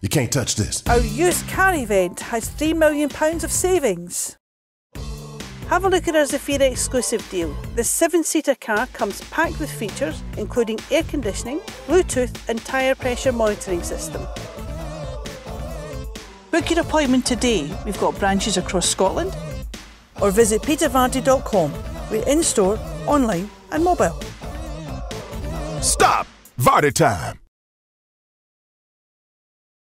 You can't touch this. Oh, our used car event has £3 million of savings. Have a look at our Zafira exclusive deal. The seven seater car comes packed with features including air conditioning, Bluetooth, and tyre pressure monitoring system. Book your appointment today. We've got branches across Scotland. Or visit petervardy.com. We're in store, online, and mobile. Stop! Vardy time.